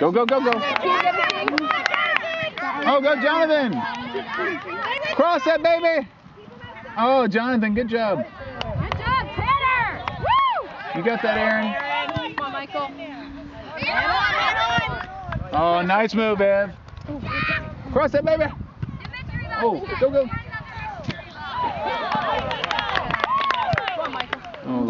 Go, go, go, go. Oh, go, Jonathan. Cross that baby. Oh, Jonathan, good job. Good job, Tanner! Woo! You got that, Aaron? Come on, Michael. Oh, nice move, Ev. Cross that baby. Oh, go, go. Come on, Michael. Oh,